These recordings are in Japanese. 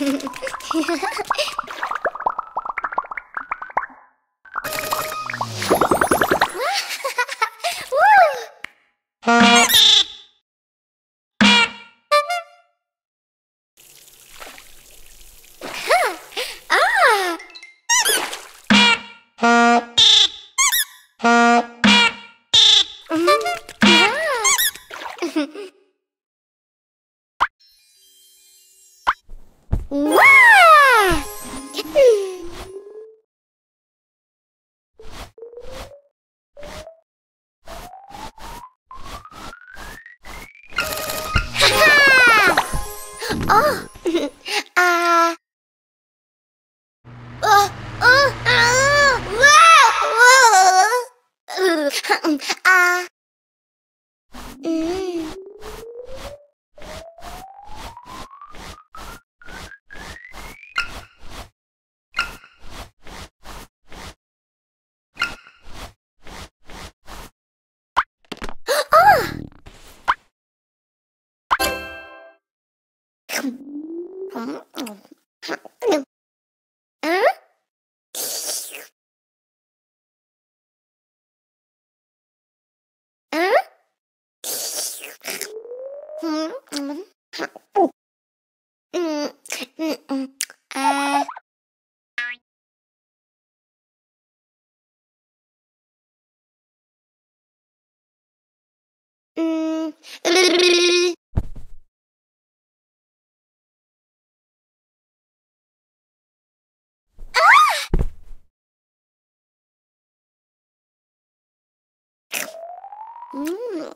えっ?啊啊啊！哇哇啊！嗯。Mm. 嗯。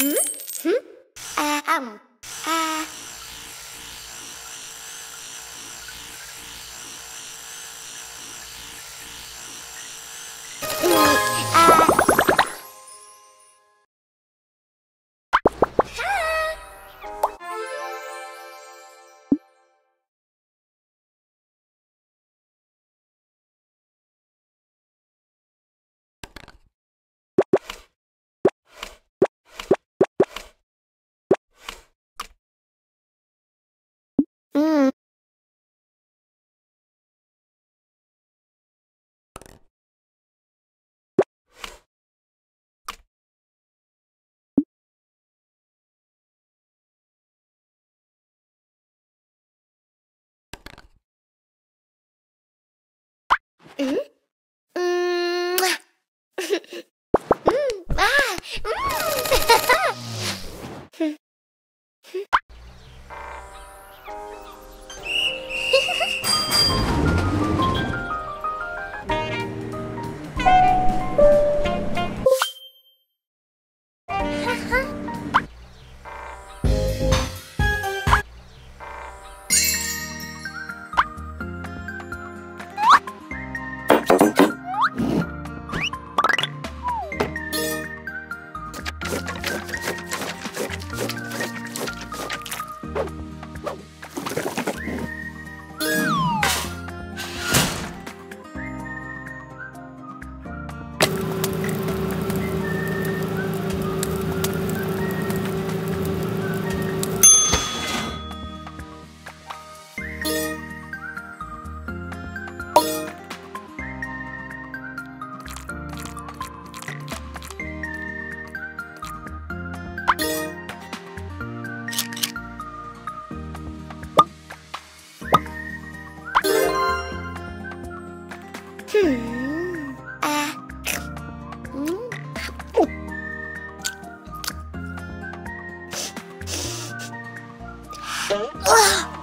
嗯嗯啊啊！Mm. 嗯。啊。嗯。哇。